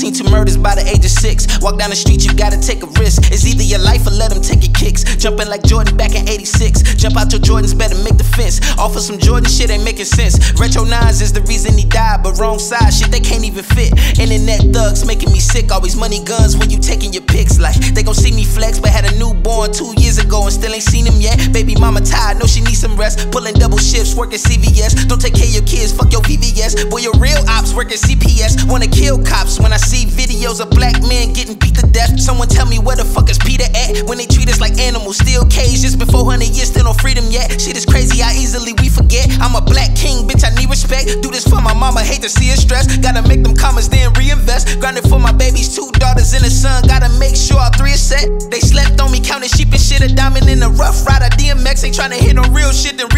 Seen two murders by the age of six. Walk down the street, you gotta take a risk. It's either your life or let them take your kicks. Jumping like Jordan back in 86. Jump out your Jordans, better make the fence. Offer some Jordan shit ain't making sense. Retro nines is the reason he died, but wrong side shit, they can't even fit. Internet thugs making me sick. Always money guns when you taking your pics. Like, they gon' see me flex, but had a newborn two years ago and still ain't seen him yet. Baby mama tired, know she needs some. Pulling double shifts, working CVS. Don't take care of your kids, fuck your VVS. Boy, your real ops working CPS. Wanna kill cops when I see videos of black men getting beat to death. Someone tell me where the fuck is PETA at when they treat us like animals. Still caged just before 100 years, still no freedom yet. Shit is crazy how easily we forget. I'm a black king, bitch, I need respect. Do this for my mama, hate to see her stress. Gotta make them comments, then reinvest. Grinding for my babies, two daughters and a son. Gotta make sure all three are set. They slept on me, counting sheep and shit. A diamond in the rough rider. DMX ain't trying to hit on real shit, then